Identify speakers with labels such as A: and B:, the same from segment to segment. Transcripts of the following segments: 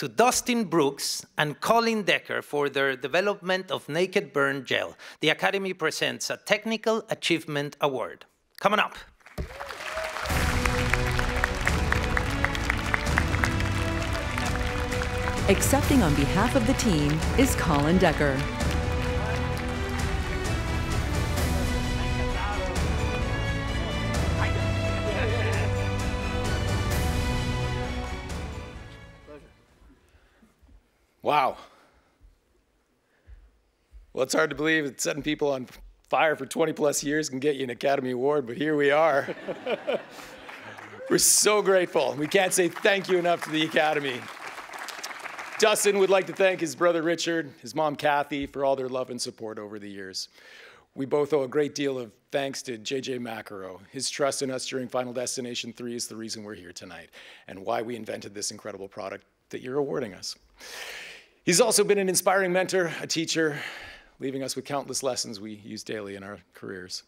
A: to Dustin Brooks and Colin Decker for their development of Naked Burn Gel. The Academy presents a Technical Achievement Award. Coming up.
B: Accepting on behalf of the team is Colin Decker.
C: Wow. Well, it's hard to believe that setting people on fire for 20 plus years can get you an Academy Award, but here we are. We're so grateful. We can't say thank you enough to the Academy. Dustin would like to thank his brother Richard, his mom Kathy, for all their love and support over the years. We both owe a great deal of thanks to JJ Makaro. His trust in us during Final Destination 3 is the reason we're here tonight and why we invented this incredible product that you're awarding us. He's also been an inspiring mentor, a teacher, leaving us with countless lessons we use daily in our careers.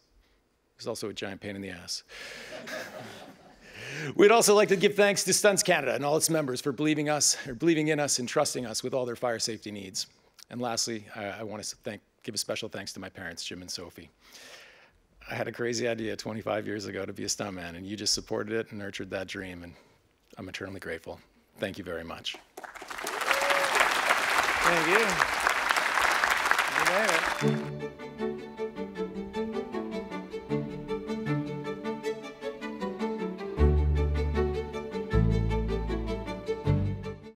C: He's also a giant pain in the ass. We'd also like to give thanks to Stunts Canada and all its members for believing us, or believing in us and trusting us with all their fire safety needs. And lastly, I, I want to thank, give a special thanks to my parents, Jim and Sophie. I had a crazy idea 25 years ago to be a stuntman, and you just supported it and nurtured that dream, and I'm eternally grateful. Thank you very much.
D: Thank you. You.